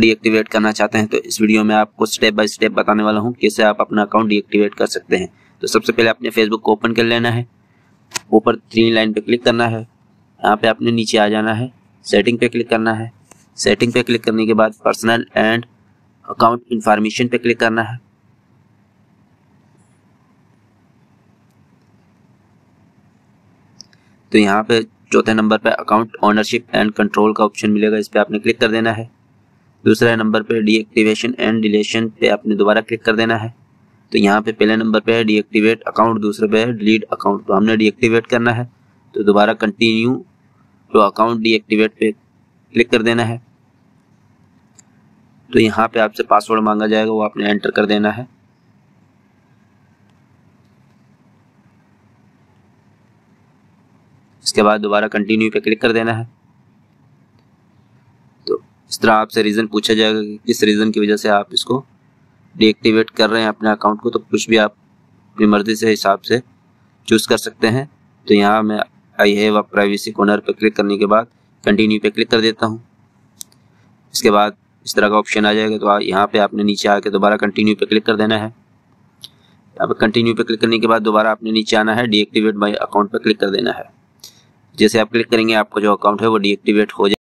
Deactivate करना चाहते हैं तो इस वीडियो में आपको स्टेप बाय स्टेप बताने वाला हूँ कैसे आप अपना अकाउंट डीएक्टिवेट कर सकते हैं। तो सबसे पहले अपने फेसबुक को ओपन कर लेना है। ऊपर थ्री लाइन पे क्लिक करना है। यहाँ पे आपने नीचे आ जाना है। सेटिंग पे क्लिक करना है। सेटिंग पे क्लिक करने के बाद पर्सनल एंड अकाउंट इंफॉर्मेशन पे क्लिक करना है। तो यहाँ पे चौथे नंबर पे अकाउंट ओनरशिप एंड कंट्रोल का ऑप्शन मिलेगा, इस पर आपने क्लिक कर देना है। दूसरे नंबर पे डीएक्टिवेशन एंड डिलीशन पे आपने दोबारा क्लिक कर देना है। तो यहाँ पे पहले नंबर पे है डीएक्टिवेट अकाउंट, दूसरे पे है डिलीट अकाउंट। तो हमने डीएक्टिवेट करना है। तो दोबारा कंटिन्यू तो अकाउंट डीएक्टिवेट पे क्लिक कर देना है। तो यहाँ पे आपसे पासवर्ड मांगा जाएगा, वो आपने एंटर कर देना है। इसके बाद दोबारा कंटिन्यू पे क्लिक कर देना है। इस तरह आपसे रीज़न पूछा जाएगा कि किस रीज़न की वजह से आप इसको डीएक्टिवेट कर रहे हैं अपने अकाउंट को तो कुछ भी आप अपनी मर्ज़ी से हिसाब से चूज़ कर सकते हैं। तो यहाँ मैं I have a privacy corner पे क्लिक करने के बाद कंटिन्यू पे क्लिक कर देता हूँ। इसके बाद इस तरह का ऑप्शन आ जाएगा तो यहाँ पे आपने नीचे आके दोबारा कंटिन्यू पे क्लिक कर देना है। पे कंटिन्यू पे क्लिक करने के बाद दोबारा आपने नीचे आना है डीएक्टिवेट माई अकाउंट पर क्लिक कर देना है। जैसे आप क्लिक करेंगे, आपका जो अकाउंट है वो डीएक्टिवेट हो जाए।